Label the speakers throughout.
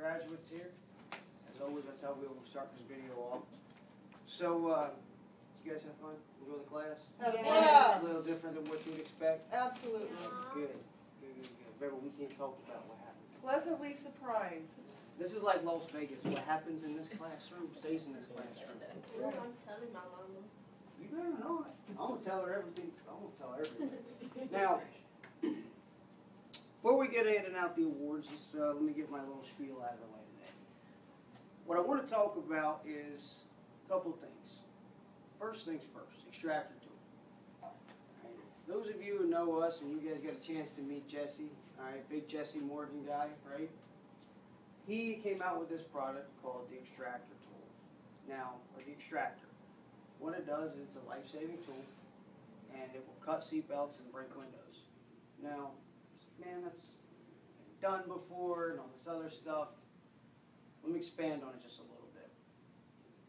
Speaker 1: graduates here. As always, that's how we'll start this video off. So, uh, did you guys have fun? Enjoy the class?
Speaker 2: Have
Speaker 1: A little different than what you'd expect?
Speaker 2: absolutely.
Speaker 1: Good, good, good, good. Remember, we can't talk about what happens.
Speaker 2: Pleasantly surprised.
Speaker 1: This is like Las Vegas. What happens in this classroom stays in this classroom.
Speaker 3: Ooh, I'm telling my mama.
Speaker 1: You better know it. I'm gonna tell her everything. I'm gonna tell her everything. Now, before we get in and out the awards, just uh, let me get my little spiel out of the way today. What I want to talk about is a couple things. First things first, extractor tool. Those of you who know us and you guys got a chance to meet Jesse, all right, big Jesse Morgan guy, right? He came out with this product called the extractor tool. Now, or the extractor. What it does, is it's a life-saving tool, and it will cut seat belts and break windows. Now, man, that's done before and all this other stuff. Let me expand on it just a little bit.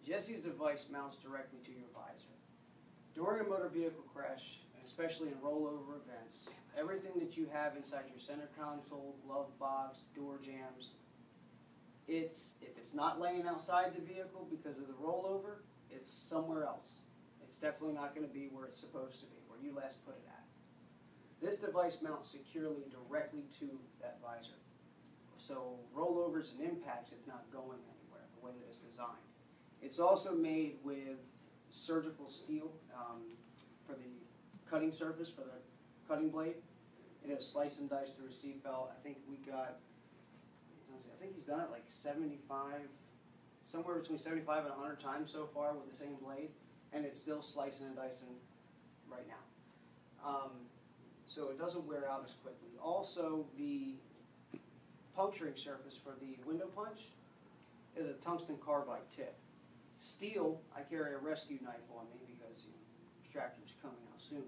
Speaker 1: Jesse's device mounts directly to your visor. During a motor vehicle crash, and especially in rollover events, everything that you have inside your center console, glove box, door jambs, it's if it's not laying outside the vehicle because of the rollover, it's somewhere else. It's definitely not going to be where it's supposed to be, where you last put it at. This device mounts securely directly to that visor. So rollovers and impacts, it's not going anywhere the way that it's designed. It's also made with surgical steel um, for the cutting surface, for the cutting blade. It has slice and dice through a seat belt. I think we got, I think he's done it like 75, somewhere between 75 and 100 times so far with the same blade, and it's still slicing and dicing right now. Um, so it doesn't wear out as quickly. Also, the puncturing surface for the window punch is a tungsten carbide tip. Steel, I carry a rescue knife on me because you know, extractor's coming out soon.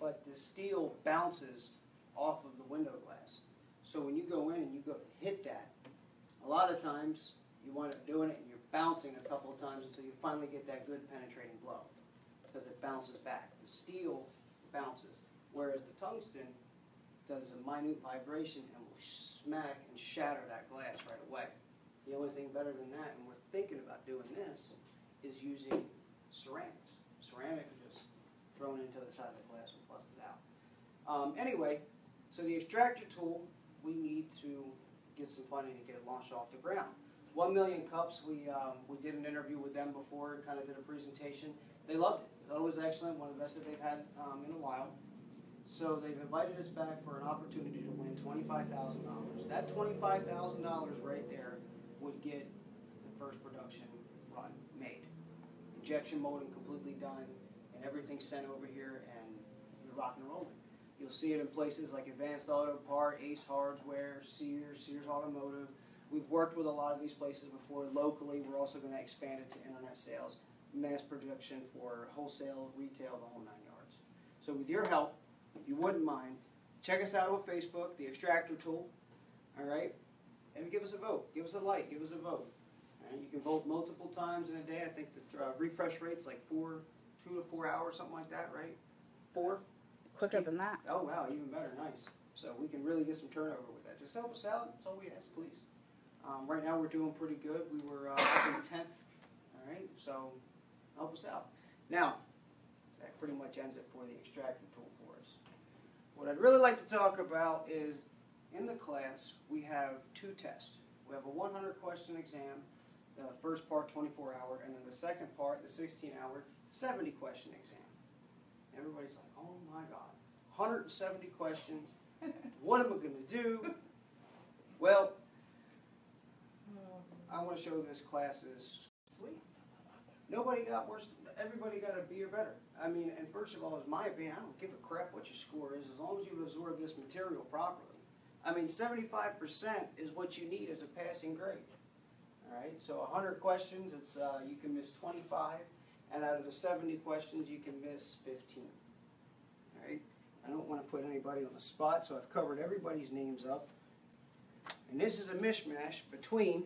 Speaker 1: But the steel bounces off of the window glass. So when you go in and you go hit that, a lot of times you wind up doing it and you're bouncing a couple of times until you finally get that good penetrating blow because it bounces back. The steel bounces, whereas the tungsten does a minute vibration and will smack and shatter that glass right away. The only thing better than that, and we're thinking about doing this, is using ceramics. Ceramic is just thrown into the side of the glass and busted out. Um, anyway, so the extractor tool, we need to get some funding to get it launched off the ground. One Million Cups, we, um, we did an interview with them before kind of did a presentation. They loved it. It was excellent, one of the best that they've had um, in a while. So they've invited us back for an opportunity to win twenty-five thousand dollars. That twenty-five thousand dollars right there would get the first production run made. Injection molding completely done, and everything sent over here, and you're rocking and rolling. You'll see it in places like Advanced Auto Part, Ace Hardware, Sears, Sears Automotive. We've worked with a lot of these places before locally. We're also going to expand it to internet sales, mass production for wholesale, retail, the whole nine yards. So with your help, if you wouldn't mind, check us out on Facebook, The Extractor Tool, all right? And give us a vote, give us a like, give us a vote. And you can vote multiple times in a day. I think the uh, refresh rate's like four, two to four hours, something like that, right? Four?
Speaker 4: Quicker than that.
Speaker 1: Oh, wow, even better, nice. So we can really get some turnover with that. Just help us out, that's all we ask, please. Um, right now, we're doing pretty good. We were uh, up in tenth, all right, so help us out. Now, that pretty much ends it for the extractor tool. What I'd really like to talk about is, in the class, we have two tests. We have a one hundred question exam, the first part twenty-four hour, and then the second part, the sixteen hour, seventy question exam. Everybody's like, oh my God, 170 questions. What am I going to do? Well, I want to show this class is sweet. Nobody got worse. Everybody got a B or better. I mean, and first of all, is my opinion. I don't give a crap what your score is, as long as you absorb this material properly. I mean, 75% is what you need as a passing grade. All right. So 100 questions, it's uh, you can miss 25 and out of the 70 questions, you can miss 15. All right? I don't want to put anybody on the spot, so I've covered everybody's names up. And this is a mishmash between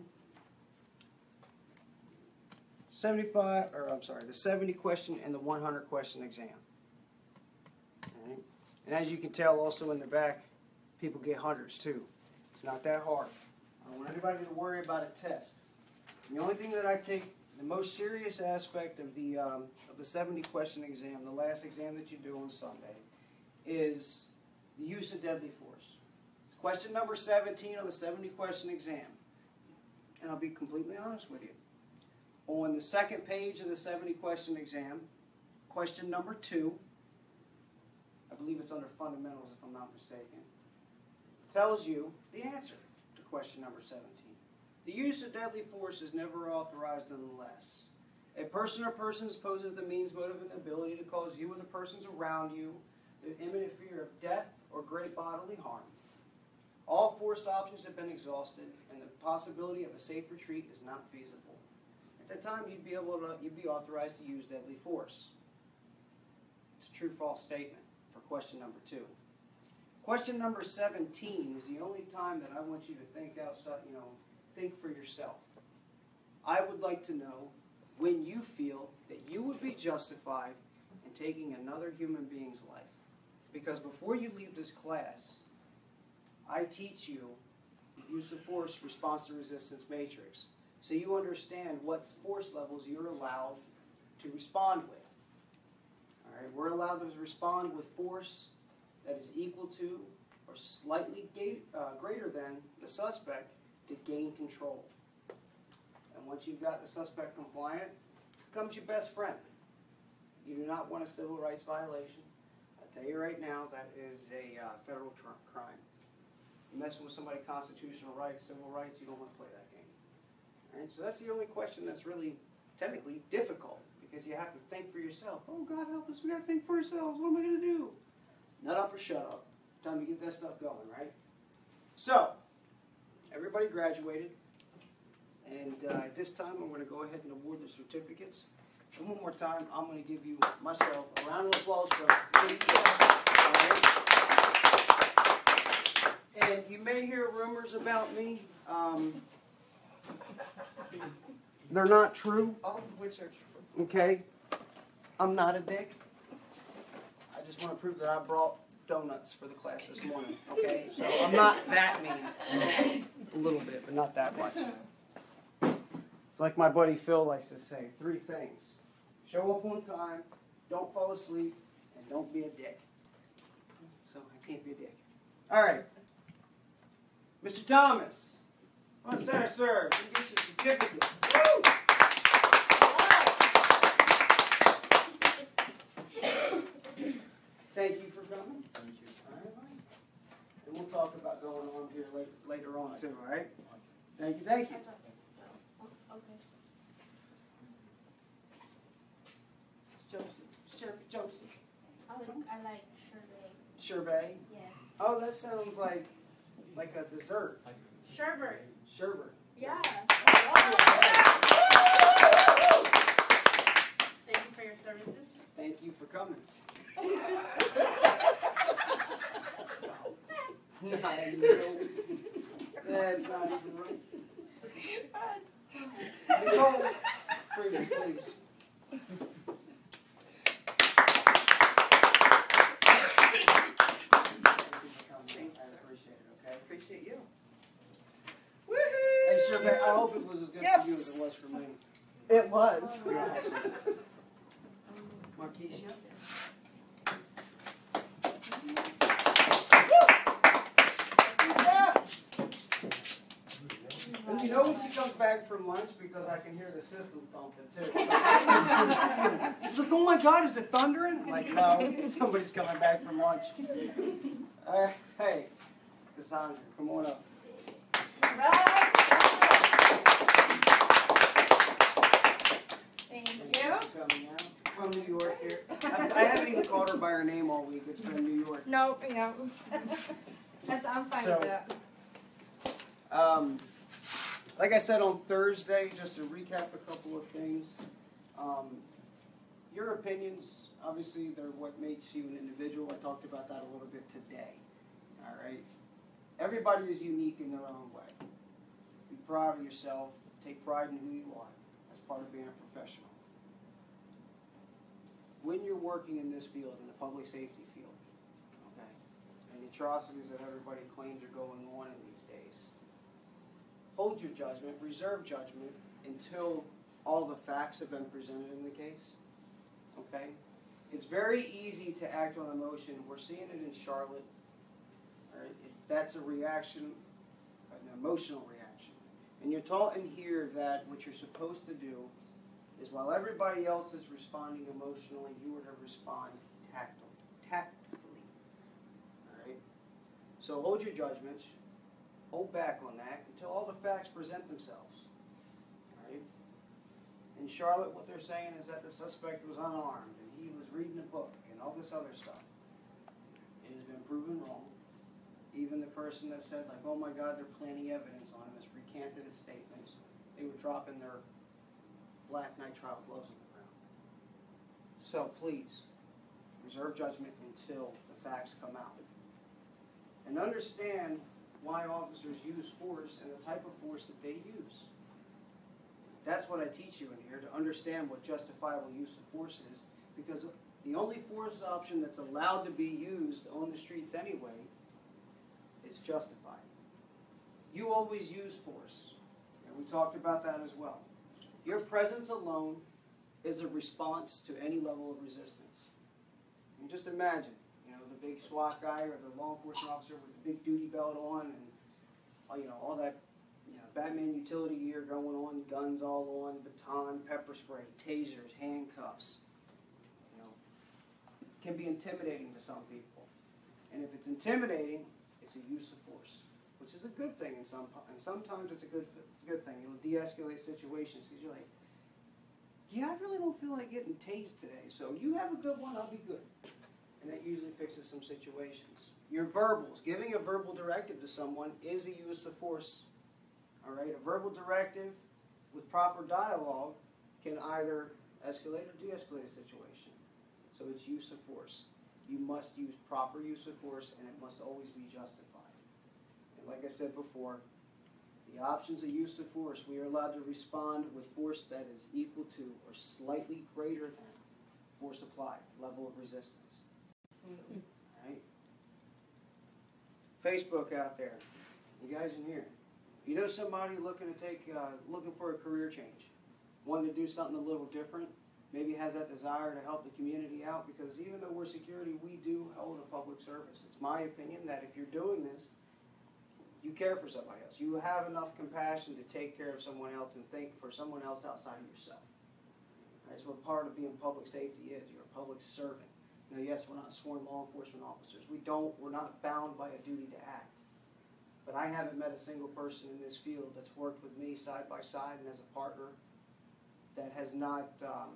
Speaker 1: 75, or I'm sorry, the 70 question and the 100 question exam. Right? And as you can tell also in the back, people get hundreds too. It's not that hard. I don't want anybody to worry about a test. The only thing that I take the most serious aspect of the um, of the 70 question exam, the last exam that you do on Sunday, is the use of deadly force. Question number 17 on the 70 question exam. And I'll be completely honest with you. On the second page of the 70 question exam, question number two, I believe it's under fundamentals if I'm not mistaken, tells you the answer to question number 17. The use of deadly force is never authorized unless a person or persons poses the means, motive, and ability to cause you or the persons around you the imminent fear of death or great bodily harm. All forced options have been exhausted, and the possibility of a safe retreat is not feasible. At that time, you'd be able to, you'd be authorized to use deadly force. It's a true-false statement for question number two. Question number 17 is the only time that I want you to think outside, you know, think for yourself. I would like to know when you feel that you would be justified in taking another human being's life. Because before you leave this class, I teach you use of force response to resistance matrix. So you understand what force levels you're allowed to respond with. All right, we're allowed to respond with force that is equal to or slightly uh, greater than the suspect to gain control. And once you've got the suspect compliant, comes your best friend. You do not want a civil rights violation. I tell you right now, that is a uh, federal crime. You're messing with somebody's constitutional rights, civil rights, you don't want to play that game. Right, so that's the only question that's really technically difficult because you have to think for yourself. Oh, God help us, we got to think for ourselves. What am I going to do? Nut up or shut up. Time to get that stuff going, right? So, everybody graduated. And uh, this time, I'm going to go ahead and award the certificates. And one more time, I'm going to give you myself a round of applause for And you may hear rumors about me. Um, they're not true,
Speaker 2: All of which are true.
Speaker 1: okay? I'm not a dick. I just want to prove that I brought donuts for the class this morning, okay? So I'm not that mean. A little bit, but not that much. It's like my buddy Phil likes to say three things show up on time, don't fall asleep, and don't be a dick. So I can't be a dick. All right. Mr. Thomas, on center, sir. You get your certificate. Woo! Thank you for coming.
Speaker 4: Thank you.
Speaker 1: All right. And we'll talk about going on here later, later on too, all right? Thank you, thank you.
Speaker 3: Okay.
Speaker 1: Joseph, Sheriff Joseph,
Speaker 3: I like, I like sherbet.
Speaker 1: sherbet.
Speaker 3: Yes.
Speaker 1: Oh, that sounds like, like a dessert.
Speaker 3: Sherbet.
Speaker 1: Sherbet.
Speaker 3: Yeah. Thank you for your services.
Speaker 1: Thank you for coming. Not even. That's not even right. Nicole, freeze, please. Thank you for coming.
Speaker 2: Thank you,
Speaker 1: I
Speaker 2: sir.
Speaker 1: appreciate it, okay?
Speaker 2: Appreciate you.
Speaker 1: Hey, Sherbet, I hope it was as good for you as
Speaker 2: Yes.
Speaker 1: it was for me.
Speaker 2: It was.
Speaker 1: Markeisha? And you know when she comes back from lunch because I can hear the system thumping too. Like, oh my God, is it thundering? Like, no, somebody's coming back from lunch. Uh, hey, Cassandra, come on up.
Speaker 3: Thank
Speaker 1: you for coming out. From New York here. I, I haven't even called her by her name all week. It's been New York.
Speaker 5: No, no. That's, I'm fine
Speaker 1: So-
Speaker 5: with that.
Speaker 1: Um, like I said on Thursday, just to recap a couple of things. Um, your opinions, obviously, they're what makes you an individual. I talked about that a little bit today. All right. Everybody is unique in their own way. Be proud of yourself. Take pride in who you are. That's part of being a professional. When you're working in this field, in the public safety field, okay, and the atrocities that everybody claims are going on in days, hold your judgment, reserve judgment until all the facts have been presented in the case. Okay? It's very easy to act on emotion. We're seeing it in Charlotte. All right? It's, that's a reaction, an emotional reaction. And you're taught in here that what you're supposed to do is while everybody else is responding emotionally, you are to respond tactily. Tactfully. All right? So hold your judgments. Hold back on that until all the facts present themselves. All right? In Charlotte, what they're saying is that the suspect was unarmed and he was reading a book and all this other stuff. It has been proven wrong. Even the person that said, like, oh my God, they're planting evidence on him has recanted his statements. They were dropping their black nitrile gloves on the ground. So please, reserve judgment until the facts come out. And understand why officers use force and the type of force that they use. That's what I teach you in here, to understand what justifiable use of force is, because the only force option that's allowed to be used on the streets anyway is justified. You always use force, and we talked about that as well. Your presence alone is a response to any level of resistance. And just imagine, big SWAT guy or the law enforcement officer with the big duty belt on and, uh, you know, all that, you know, Batman utility gear going on, guns all on, baton, pepper spray, tasers, handcuffs. You know, it can be intimidating to some people. And if it's intimidating, it's a use of force, which is a good thing in some, and sometimes it's a good, good thing. It'll de-escalate situations because you're like, yeah, I really don't feel like getting tased today. So you have a good one, I'll be good. And that usually fixes some situations. Your verbals, giving a verbal directive to someone is a use of force. All right, a verbal directive with proper dialogue can either escalate or de-escalate a situation. So it's use of force. You must use proper use of force, and it must always be justified. And like I said before, the options of use of force, we are allowed to respond with force that is equal to or slightly greater than force applied, level of resistance.
Speaker 2: Absolutely.
Speaker 1: Right? Facebook out there, you guys in here. You know somebody looking to take, uh, looking for a career change, wanting to do something a little different, maybe has that desire to help the community out because even though we're security, we do hold a public service. It's my opinion that if you're doing this, you care for somebody else. You have enough compassion to take care of someone else and think for someone else outside of yourself. That's what part of being public safety is. You're a public servant. Yes, we're not sworn law enforcement officers. We don't, we're not bound by a duty to act. But I haven't met a single person in this field that's worked with me side by side and as a partner that has not um,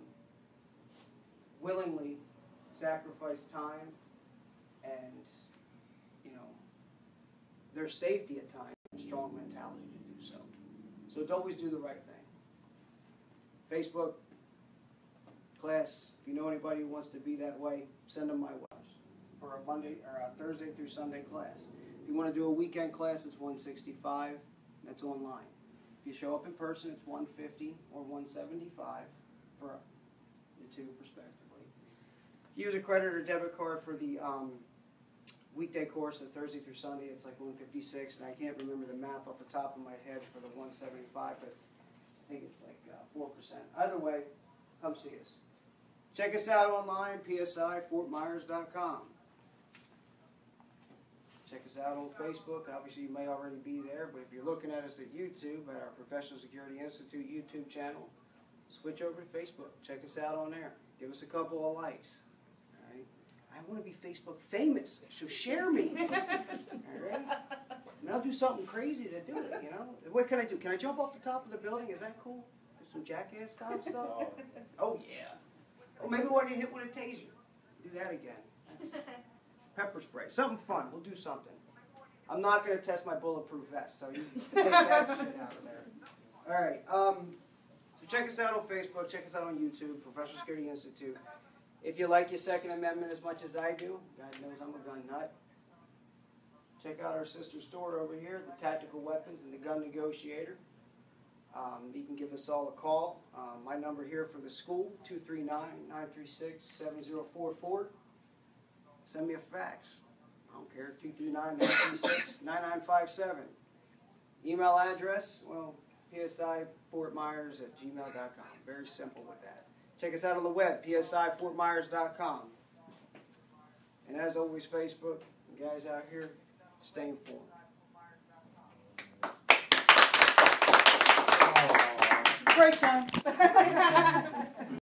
Speaker 1: willingly sacrificed time and, you know, their safety at times and strong mentality to do so. So to always do the right thing. Facebook class, if you know anybody who wants to be that way, send them my way for a Monday or a Thursday through Sunday class. If you want to do a weekend class, it's 165. That's online. If you show up in person, it's 150 or 175 for the two respectively. Use a credit or debit card for the um, weekday course, the Thursday through Sunday, it's like 156, and I can't remember the math off the top of my head for the 175, but I think it's like uh, 4%. Either way, come see us. Check us out online, psifortmyers.com. Check us out on Facebook. Obviously, you may already be there, but if you're looking at us at YouTube, at our Professional Security Institute YouTube channel, switch over to Facebook. Check us out on there. Give us a couple of likes. All right? I want to be Facebook famous, so share me. All right? And I'll do something crazy to do it, you know? What can I do? Can I jump off the top of the building? Is that cool? Do some jackass style stuff? Oh. oh, yeah. Or maybe we'll get hit with a taser. Do that again. Pepper spray. Something fun. We'll do something. I'm not going to test my bulletproof vest, so you can take that shit out of there. All right. Um, so check us out on Facebook. Check us out on YouTube, Professional Security Institute. If you like your Second Amendment as much as I do, God knows I'm a gun nut. Check out our sister store over here, the Tactical Weapons and the Gun Negotiator. Um, you can give us all a call. Um, my number here for the school, 239-936-7044. Send me a fax. I don't care, 239-936-9957. Email address, well, psi Fort Myers at gmail.com. Very simple with that. Check us out on the web, psifortmyers.com. And as always, Facebook, guys out here, stay informed. Great time.